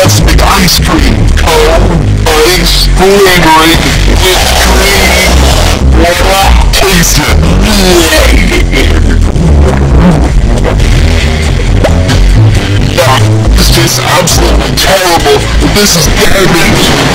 let's make ice cream. Oh, ice, flavoring, with cream. Voila, taste it. Yeah, this tastes absolutely terrible. This is garbage.